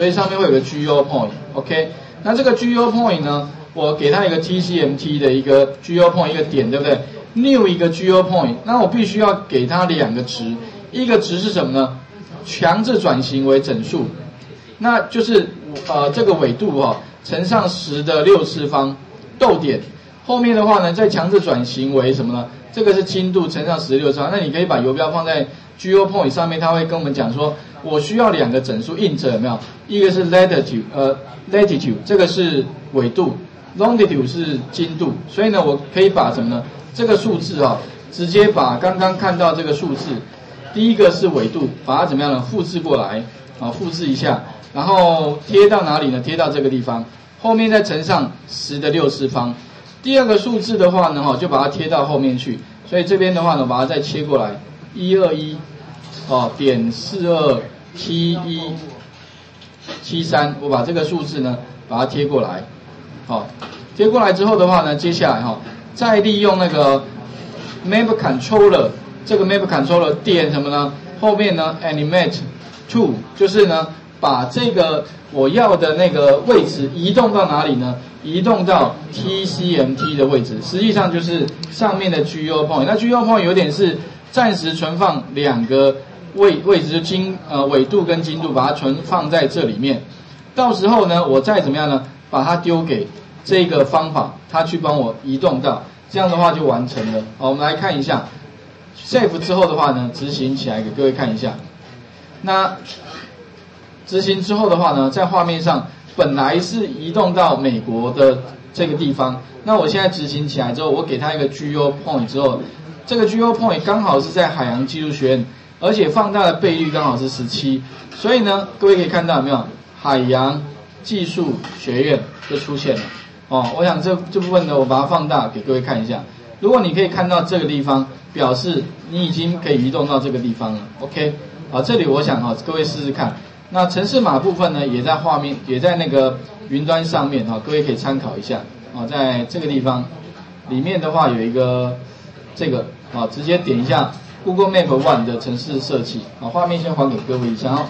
所以上面会有个 GO point，OK？那这个 GO point 呢，我给它一个 TCMT 的一个 GO point 一个点，对不对？New 一个 GO point，那我必须要给它两个值，一个值是什么呢？强制转型为整数，那就是呃这个纬度哈乘上十的六次方，逗点后面的话呢再强制转型为什么呢？这个是精度乘上十六次方，那你可以把游标放在 GO point 上面，它会跟我们讲说。我需要两个整数 int 有没有？一个是 latitude，呃，latitude 这个是纬度，longitude 是经度，所以呢，我可以把什么呢？这个数字啊，直接把刚刚看到这个数字，第一个是纬度，把它怎么样呢？复制过来，啊，复制一下，然后贴到哪里呢？贴到这个地方，后面再乘上十的六次方。第二个数字的话呢，哈，就把它贴到后面去，所以这边的话呢，把它再切过来，一二一。哦，点四二七一七三，我把这个数字呢，把它贴过来。好，贴过来之后的话呢，接下来哈，再利用那个 map controller，这个 map controller 点什么呢？后面呢，animate to，就是呢，把这个我要的那个位置移动到哪里呢？移动到 TCMT 的位置，实际上就是上面的 GO point。那 GO point 有点是暂时存放两个。位位置就经呃纬度跟经度，把它存放在这里面，到时候呢，我再怎么样呢，把它丢给这个方法，它去帮我移动到，这样的话就完成了。好，我们来看一下，save 之后的话呢，执行起来给各位看一下。那执行之后的话呢，在画面上本来是移动到美国的这个地方，那我现在执行起来之后，我给它一个 GO point 之后，这个 GO point 刚好是在海洋技术学院。而且放大的倍率刚好是十七，所以呢，各位可以看到没有海洋技术学院就出现了哦。我想这这部分呢，我把它放大给各位看一下。如果你可以看到这个地方，表示你已经可以移动到这个地方了。OK，好，这里我想哈，各位试试看。那城市码部分呢，也在画面，也在那个云端上面哈，各位可以参考一下。啊，在这个地方里面的话有一个这个啊，直接点一下。Google Map One 的城市设计，啊，画面先还给各位一下哦。